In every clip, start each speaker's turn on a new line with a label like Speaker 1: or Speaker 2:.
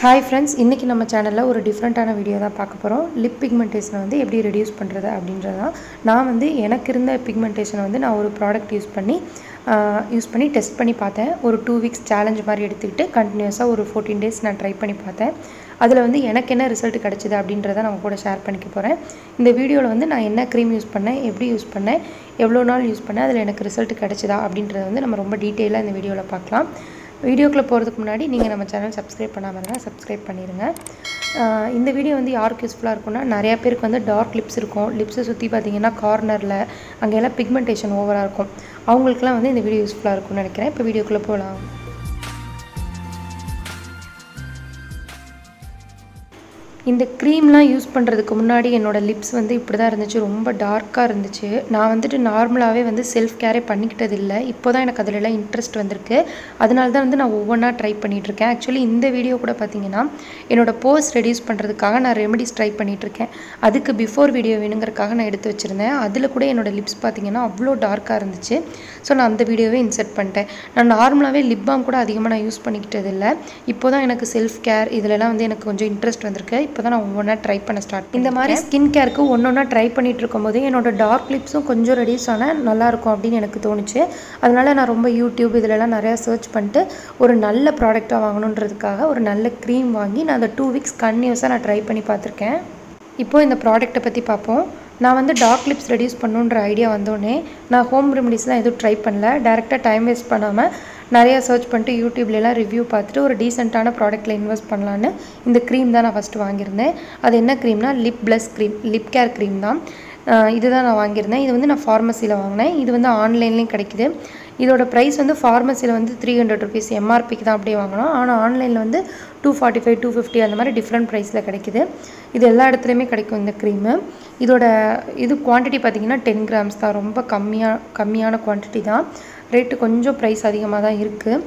Speaker 1: Hi friends இன்றைக்கி நம்ம சேனலில் ஒரு டிஃப்ரெண்ட்டான வீடியோ தான் பார்க்க போகிறோம் லிப் பிக்மெண்டேஷனை வந்து எப்படி ரெடியூஸ் பண்ணுறது அப்படின்றது தான். நான் வந்து எனக்கு இருந்த பிக்மெண்டேஷனை வந்து நான் ஒரு ப்ராடக்ட் யூஸ் பண்ணி யூஸ் பண்ணி டெஸ்ட் பண்ணி பார்த்தேன். ஒரு டூ வீக்ஸ் சேலஞ்ச் மாதிரி எடுத்துக்கிட்டு கண்டினியூஸாக ஒரு ஃபோர்டீன் டேஸ் நான் ட்ரை பண்ணி பார்த்தேன். அதில் வந்து எனக்கு என்ன ரிசல்ட் கிடச்சிது அப்படின்றத நான் கூட ஷேர் பண்ணிக்க போகிறேன் இந்த வீடியோவில் வந்து நான் என்ன க்ரீம் யூஸ் பண்ணேன் எப்படி யூஸ் பண்ணேன் எவ்வளோ நாள் யூஸ் பண்ணேன் அதில் எனக்கு ரிசல்ட் கிடச்சிதா அப்படின்றத வந்து நம்ம ரொம்ப டீட்டெயிலாக இந்த வீடியோவில் பார்க்கலாம். வீடியோக்குள்ளே போகிறதுக்கு முன்னாடி நீங்கள் நம்ம சேனல் சப்ஸ்கிரைப் பண்ணாமல் இருந்தால் சப்ஸ்கிரைப் பண்ணிடுங்க இந்த வீடியோ வந்து யாருக்கு யூஸ்ஃபுல்லாக இருக்கும்னா நிறையா பேருக்கு வந்து டார்க் லிப்ஸ் இருக்கும். லிப்ஸை சுற்றி பார்த்தீங்கன்னா கார்னரில் அங்கெல்லாம் பிக்மெண்டேஷன் ஓவராக இருக்கும். அவங்களுக்குலாம் வந்து இந்த வீடியோ யூஸ்ஃபுல்லாக இருக்கும்னு நினைக்கிறேன். இப்போ வீடியோக்குள்ளே போகலாம் இந்த க்ரீம்லாம் யூஸ் பண்ணுறதுக்கு முன்னாடி என்னோடய லிப்ஸ் வந்து இப்படி தான் இருந்துச்சு. ரொம்ப டார்க்காக இருந்துச்சு. நான் வந்துட்டு நார்மலாகவே வந்து செல்ஃப் கேரே பண்ணிக்கிட்டது இல்லை இப்போ தான் எனக்கு அதிலலாம் இன்ட்ரெஸ்ட் வந்திருக்கு. அதனால தான் வந்து நான் ஒவ்வொன்றா ட்ரை பண்ணிகிட்ருக்கேன் ஆக்சுவலி இந்த வீடியோ கூட பார்த்தீங்கன்னா என்னோடய போஸ் ரெடியூஸ் பண்ணுறதுக்காக நான் ரெமெடிஸ் ட்ரை பண்ணிகிட்ருக்கேன் அதுக்கு பிஃபோர் வீடியோ வேணுங்கிறதுக்காக நான் எடுத்து வச்சுருந்தேன். அதில் கூட என்னோடய லிப்ஸ் பார்த்தீங்கன்னா அவ்வளோ டார்க்காக இருந்துச்சு. ஸோ நான் அந்த வீடியோவே இன்சர்ட் பண்ணிட்டேன். நான் நார்மலாகவே லிப் பாம் கூட அதிகமாக நான் யூஸ் பண்ணிக்கிட்டது இல்லை இப்போ தான் எனக்கு செல்ஃப் கேர் இதிலலாம் வந்து எனக்கு கொஞ்சம் இன்ட்ரெஸ்ட் வந்திருக்கு. இப்போ தான் நான் ஒவ்வொன்றா ட்ரை பண்ண ஸ்டார்ட் இந்த மாதிரி ஸ்கின் கேருக்கு ஒன்று ஒன்றா ட்ரை பண்ணிட்டு இருக்கும்போது என்னோட டார்க் லிப்ஸும் கொஞ்சம் ரெடியூஸ் ஆனால் நல்லாயிருக்கும் அப்படின்னு எனக்கு தோணுச்சு. அதனால நான் ரொம்ப யூடியூப் இதிலலாம் நிறையா சர்ச் பண்ணிட்டு ஒரு நல்ல ப்ராடக்டாக வாங்கணுன்றதுக்காக ஒரு நல்ல க்ரீம் வாங்கி நான் அந்த டூ வீக்ஸ் கன்டினியூஸாக நான் ட்ரை பண்ணி பார்த்துருக்கேன். இப்போ இந்த ப்ராடக்ட்டை பற்றி பார்ப்போம். நான் வந்து டார்க் லிப்ஸ் ரெடியூஸ் பண்ணுன்ற ஐடியா வந்தோடனே நான் ஹோம் ரெமடிஸ்லாம் எதுவும் ட்ரை பண்ணல. டேரெக்டாக டைம் வேஸ்ட் பண்ணாமல் நிறையா சர்ச் பண்ணிட்டு யூடியூப்லலாம் ரிவ்யூ பார்த்துட்டு ஒரு டீசெண்டான ப்ராடக்ட்டில் இன்வெஸ்ட் பண்ணலான்னு இந்த க்ரீம் தான் நான் ஃபஸ்ட்டு வாங்கியிருந்தேன். அது என்ன க்ரீம்னா lip plus cream lip care cream தான். இதுதான் நான் வாங்கியிருந்தேன். இது வந்து நான் ஃபார்மசியில் வாங்கினேன். இது வந்து ஆன்லைன்லேயும் கிடைக்குது. இதோட ப்ரைஸ் வந்து ஃபார்மசியில் வந்து த்ரீ ஹண்ட்ரட் ருபீஸ் எம்ஆர்பிக்கு தான் அப்படியே வாங்கினோம் ஆனால் ஆன்லைனில் வந்து two forty five two fifty அந்த மாதிரி டிஃப்ரெண்ட் ப்ரைஸில் கிடைக்குது. இது எல்லா இடத்துலையுமே கிடைக்கும் இந்த க்ரீமு இதோட இது குவான்டிட்டி பார்த்திங்கன்னா டென் கிராம்ஸ் தான். ரொம்ப கம்மியாக கம்மியான குவான்டிட்டி தான். ரேட்டு கொஞ்சம் ப்ரைஸ் அதிகமாக தான் இருக்குது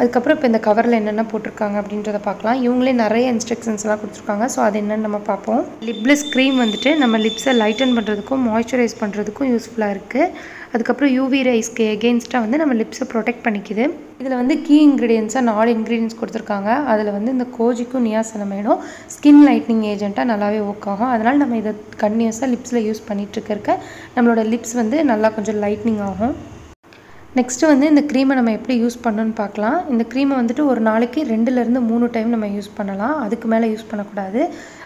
Speaker 1: அதுக்கப்புறம் இப்போ இந்த கவரில் என்னென்ன போட்டிருக்காங்க அப்படின்றத பார்க்கலாம். இவங்களே நிறைய இன்ஸ்ட்ரக்ஷன்ஸ்லாம் கொடுத்துருக்காங்க. ஸோ அது என்னென்னு நம்ம பார்ப்போம். லிப்லெஸ் க்ரீம் வந்துட்டு நம்ம லிப்ஸை லைட்டன் பண்ணுறதுக்கும் மாய்ஸ்சரைஸ் பண்ணுறதுக்கும் யூஸ்ஃபுல்லாக இருக்குது அதுக்கப்புறம் யூவி ரைஸ்க்கு எகெயின்ஸ்டாக வந்து நம்ம லிப்ஸை ப்ரொடெக்ட் பண்ணிக்குது. இதில் வந்து கீ இன்க்ரீடியன்ஸாக நாலு இன்க்ரீடியன்ஸ் கொடுத்துருக்காங்க. அதில் வந்து இந்த கோஜிக்கும் நியாசனமேனும் ஸ்கின் லைட்னிங் ஏஜென்ட்டாக நல்லாவே ஒர்க் ஆகும். அதனால் நம்ம இதை கன்டினியூஸாக லிப்ஸில் யூஸ் பண்ணிகிட்டு இருக்க நம்மளோட லிப்ஸ் வந்து நல்லா கொஞ்சம் லைட்னிங் ஆகும். நெக்ஸ்ட்டு வந்து இந்த க்ரீமை நம்ம எப்படி யூஸ் பண்ணணும்னு பார்க்கலாம். இந்த க்ரீமை வந்துட்டு ஒரு நாளைக்கு ரெண்டுலேருந்து மூணு டைம் நம்ம யூஸ் பண்ணலாம். அதுக்கு மேலே யூஸ் பண்ணக்கூடாது.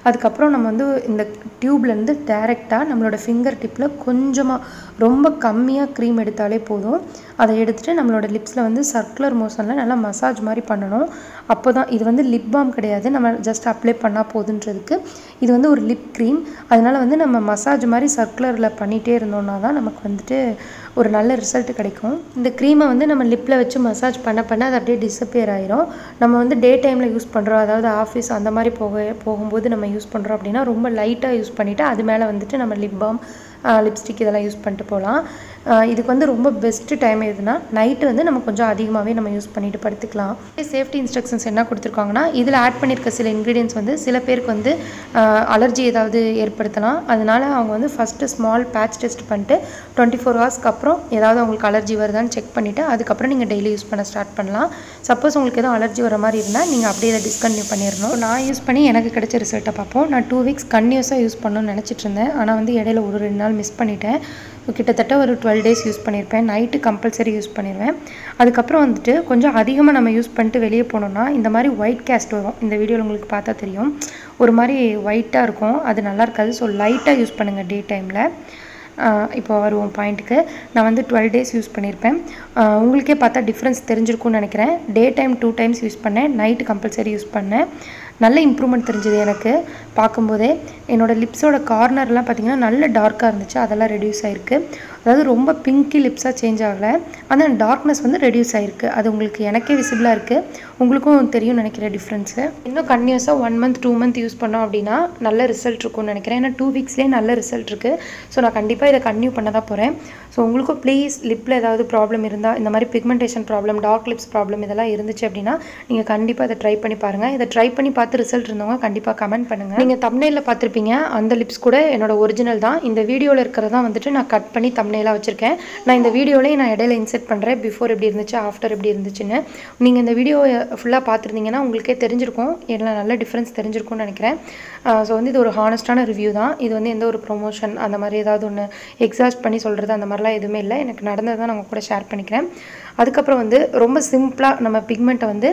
Speaker 1: அதுக்கப்புறம் நம்ம வந்து இந்த டியூப்லேருந்து டேரெக்டாக நம்மளோட ஃபிங்கர் டிப்பில் கொஞ்சமாக ரொம்ப கம்மியாக க்ரீம் எடுத்தாலே போதும். அதை எடுத்துகிட்டு நம்மளோட லிப்ஸில் வந்து சர்க்குலர் மோஷனில் நல்லா மசாஜ் மாதிரி பண்ணணும். அப்போ தான் இது வந்து லிப் பாம் கிடையாது. நம்ம ஜஸ்ட் அப்ளை பண்ணால் போதுன்றதுக்கு. இது வந்து ஒரு லிப் க்ரீம் அதனால் வந்து நம்ம மசாஜ் மாதிரி சர்க்குலரில் பண்ணிகிட்டே இருந்தோம்னா தான் நமக்கு வந்துட்டு ஒரு நல்ல ரிசல்ட் கிடைக்கும். இந்த க்ரீமை வந்து நம்ம லிப்பில் வச்சு மசாஜ் பண்ண பண்ண அது அப்படியே டிஸப்பியர் ஆயிரும். நம்ம வந்து டே டைமில் யூஸ் பண்ணுறோம் அதாவது ஆஃபீஸ் அந்த மாதிரி போக போகும்போது நம்ம யூஸ் பண்ணுறோம் அப்படின்னா ரொம்ப லைட்டாக யூஸ் பண்ணிவிட்டு அது மேலே வந்துட்டு நம்ம லிப் பாம் லிப்ஸ்டிக் இதெல்லாம் யூஸ் பண்ணிட்டு போகலாம். இதுக்கு வந்து ரொம்ப பெஸ்ட்டு டைம் எதுனா நைட்டு வந்து நம்ம கொஞ்சம் அதிகமாகவே நம்ம யூஸ் பண்ணிட்டு படுத்துக்கலாம். சேஃப்டி இன்ஸ்ட்ரக்ஷன்ஸ் என்ன கொடுத்துருக்காங்கன்னா இதில் ஆட் பண்ணியிருக்க சில இன்க்ரீடியன்ஸ் வந்து சில பேருக்கு வந்து அலர்ஜி ஏதாவது ஏற்படுத்தலாம். அதனால் அவங்க வந்து ஃபஸ்ட்டு ஸ்மால் பேட்ச் டெஸ்ட் பண்ணிட்டு டுவெண்ட்டி ஃபோர் ஹவர்ஸ்க்கு அப்புறம் ஏதாவது அவங்களுக்கு அலர்ஜி வருதான்னு செக் பண்ணிவிட்டு அதுக்கப்புறம் நீங்கள் டெய்லி யூஸ் பண்ண ஸ்டார்ட் பண்ணலாம். சப்போஸ் உங்களுக்கு எதுவும் அலர்ஜி வர மாதிரி இருந்தால் நீங்கள் அப்படியே இதை டிஸ்கன்டினியூ பண்ணிடணும் நான் யூஸ் பண்ணி எனக்கு கிடைச்ச ரிசல்ட்டை பார்ப்போம். நான் டூ வீக்ஸ் கன்டினியூஸாக யூஸ் பண்ணணும்னு நினச்சிட்டு இருந்தேன். ஆனால் வந்து இடையில ஒரு ரெண்டு நாள் மிஸ் பண்ணிட்டேன். கிட்டத்தட்ட ஒரு டுவெல் டேஸ் யூஸ் பண்ணியிருப்பேன் நைட்டு கம்பல்சரி யூஸ் பண்ணிடுவேன் அதுக்கப்புறம் வந்துட்டு கொஞ்சம் அதிகமாக நம்ம யூஸ் பண்ணிட்டு வெளியே போனோம்னா இந்த மாதிரி ஒயிட் கேஸ்ட் வரும். இந்த வீடியோவில் உங்களுக்கு பார்த்தா தெரியும். ஒரு மாதிரி ஒயிட்டாக இருக்கும். அது நல்லா இருக்காது. ஸோ லைட்டாக யூஸ் பண்ணுங்கள் டே டைமில் இப்போ வருவோம் பாயிண்ட்டுக்கு நான் வந்து டுவெல் டேஸ் யூஸ் பண்ணியிருப்பேன் உங்களுக்கே பார்த்தா டிஃப்ரென்ஸ் தெரிஞ்சிருக்கும்னு நினைக்கிறேன். Day time two times use பண்ணேன். நைட்டு கம்பல்சரி யூஸ் பண்ணேன். நல்ல இம்ப்ரூவ்மெண்ட் தெரிஞ்சுது எனக்கு. பார்க்கும்போதே என்னோடய லிப்ஸோட கார்னர்லாம் பார்த்திங்கன்னா நல்ல டார்க்காக இருந்துச்சு. அதெல்லாம் ரெடியூஸ் ஆகிருக்கு அதாவது ரொம்ப பிங்கி லிப்ஸாக சேஞ்ச் ஆகலை. ஆனால் டார்க்னஸ் வந்து ரெடியூஸ் ஆகிருக்கு அது உங்களுக்கு எனக்கே விசிபிளாக இருக்குது உங்களுக்கும் தெரியும் நினைக்கிற டிஃப்ரென்ஸு இன்னும் கன்டினியூஸாக one month two month use பண்ணோம் அப்படின்னா நல்ல ரிசல்ட் இருக்கும்னு நினைக்கிறேன். ஏன்னா டூ வீக்ஸ்லேயே நல்ல ரிசல்ட் இருக்குது ஸோ நான் கண்டிப்பாக கண்டிப்பாக இதை கன்டினியூ பண்ண தான் போகிறேன் ஸோ உங்களுக்கும் ப்ளீஸ் லிப்பில் ஏதாவது ப்ராப்ளம் இருந்தால் இந்த மாதிரி pigmentation problem dark lips problem இதெல்லாம் இருந்துச்சு அப்படின்னா நீங்கள் கண்டிப்பாக இதை ட்ரை பண்ணி பாருங்கள் இதை ட்ரை பண்ணி பார்த்து ரிசல்ட் இருந்தவங்க கண்டிப்பாக கமெண்ட் பண்ணுங்கள் நீங்கள் தம்னையில் பார்த்துருப்பீங்க. அந்த லிப்ஸ் கூட என்னோட ஒரிஜினல் தான். இந்த வீடியோவில் இருக்கிறதா வந்துட்டு நான் கட் பண்ணி தம்னையெல்லாம் வச்சுருக்கேன். நான் இந்த வீடியோலேயே நான் இடையில இன்செர்ட் பண்ணுறேன் பிஃபோர் எப்படி இருந்துச்சு ஆஃப்டர் எப்படி இருந்துச்சுன்னு. நீங்கள் இந்த வீடியோ ஃபுல்லாக பார்த்துருந்தீங்கன்னா உங்களுக்கே தெரிஞ்சிருக்கும். எல்லாம் நல்ல டிஃப்ரென்ஸ் தெரிஞ்சிருக்கும்னு நினைக்கிறேன். ஸோ வந்து இது ஒரு ஹானஸ்டான ரிவ்யூ தான். இது வந்து எந்த ஒரு ப்ரொமோஷன் அந்த மாதிரி ஏதாவது ஒன்று எக்ஸாஸ்ட் பண்ணி சொல்கிறது அந்த மாதிரிலாம் எதுவுமே இல்லை. எனக்கு நடந்தது தான் நான் கூட ஷேர் பண்ணிக்கிறேன். அதுக்கப்புறம் வந்து ரொம்ப சிம்பிளாக நம்ம பிக்மெண்ட்டை வந்து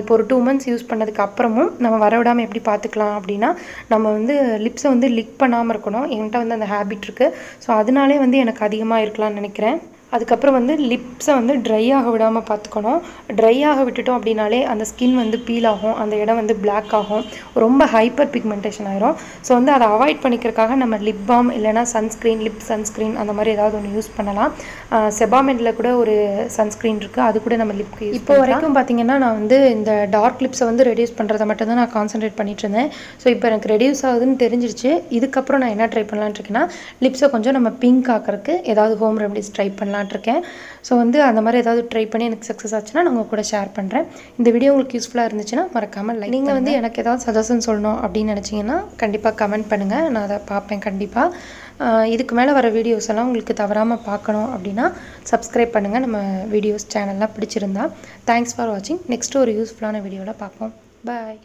Speaker 1: இப்போ ஒரு டூ மந்த்ஸ் யூஸ் பண்ணதுக்கு அப்புறமும் நம்ம வரவிடாமல் எப்படி பார்த்துக்கலாம் அப்படின்னா நம்ம வந்து லிப்ஸை வந்து லிக் பண்ணாமல் இருக்கணும். என்கிட்ட வந்து அந்த ஹேபிட் இருக்குது ஸோ அதனாலே வந்து எனக்கு அதிகமாக இருக்கலாம்னு நினைக்கிறேன். அதுக்கப்புறம் வந்து லிப்ஸை வந்து ட்ரை ஆக விடாமல் பார்த்துக்கணும். ட்ரை ஆக விட்டுட்டோம் அப்படின்னாலே அந்த ஸ்கின் வந்து பீல் ஆகும் அந்த இடம் வந்து பிளாக் ஆகும் ரொம்ப ஹைப்பர் பிக்மெண்டேஷன் ஆயிரும். ஸோ வந்து அதை அவாய்ட் பண்ணிக்கிறதுக்காக நம்ம லிப் பாம் இல்லைனா சன்ஸ்க்ரீன் லிப் சன்ஸ்க்ரீன் அந்த மாதிரி ஏதாவது ஒன்று யூஸ் பண்ணலாம். செபாமெண்டில் கூட ஒரு சன்ஸ்க்ரீன் இருக்குது அது கூட நம்ம லிப்க்கு யூஸ் இப்போ வரைக்கும் பார்த்தீங்கன்னா நான் வந்து இந்த டார்க் லிப்ஸை வந்து ரெடியூஸ் பண்ணுறதை மட்டும் தான் நான் கான்சென்ட்ரேட் பண்ணிட்டு இருந்தேன். ஸோ இப்போ எனக்கு ரெடியூஸ் ஆகுதுன்னு தெரிஞ்சிருச்சு. இதுக்கப்புறம் நான் என்ன ட்ரை பண்ணலான்னு இருக்கேன்னா லிப்ஸை கொஞ்சம் நம்ம பிங்க் ஆக்கிறதுக்கு ஏதாவது ஹோம் ரெமடிஸ் ட்ரை பண்ணலான் இருக்கேன் ஸோ வந்து அந்த மாதிரி ஏதாவது ட்ரை பண்ணி எனக்கு சக்ஸஸ் ஆச்சுன்னா நான் உங்கள் கூட ஷேர் பண்ணுறேன் இந்த வீடியோ உங்களுக்கு யூஸ்ஃபுல்லாக இருந்துச்சுன்னா மறக்காமல் லைக் நீங்கள் வந்து எனக்கு ஏதாவது சஜஷன் சொல்லணும் அப்படின்னு நினச்சிங்கன்னா கண்டிப்பாக கமெண்ட் பண்ணுங்கள் நான் அதை பார்ப்பேன் கண்டிப்பாக இதுக்கு மேலே வர வீடியோஸ் எல்லாம் உங்களுக்கு தவறாமல் பார்க்கணும் அப்படின்னா சப்ஸ்கிரைப் பண்ணுங்கள் நம்ம வீடியோஸ் சேனல்லாம் பிடிச்சிருந்தா. தேங்க்ஸ் ஃபார் வாட்சிங் நெக்ஸ்ட் ஒரு யூஸ்ஃபுல்லான வீடியோவில் பார்ப்போம். பாய்